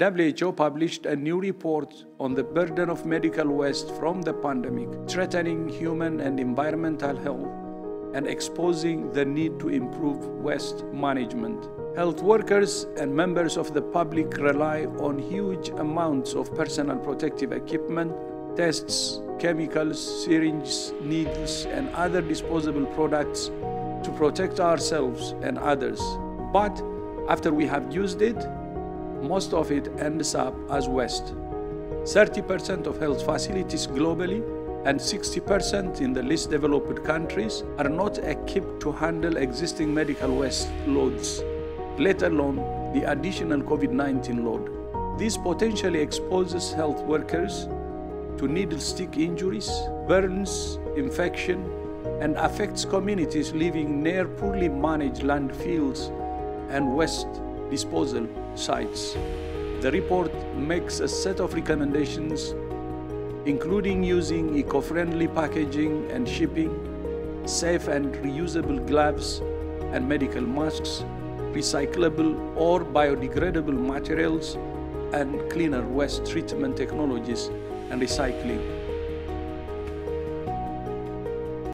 WHO published a new report on the burden of medical waste from the pandemic, threatening human and environmental health and exposing the need to improve waste management. Health workers and members of the public rely on huge amounts of personal protective equipment, tests, chemicals, syringes, needles, and other disposable products to protect ourselves and others. But after we have used it, most of it ends up as waste. 30% of health facilities globally and 60% in the least developed countries are not equipped to handle existing medical waste loads, let alone the additional COVID 19 load. This potentially exposes health workers to needle stick injuries, burns, infection, and affects communities living near poorly managed landfills and waste disposal sites. The report makes a set of recommendations, including using eco friendly packaging and shipping, safe and reusable gloves and medical masks, recyclable or biodegradable materials, and cleaner waste treatment technologies and recycling.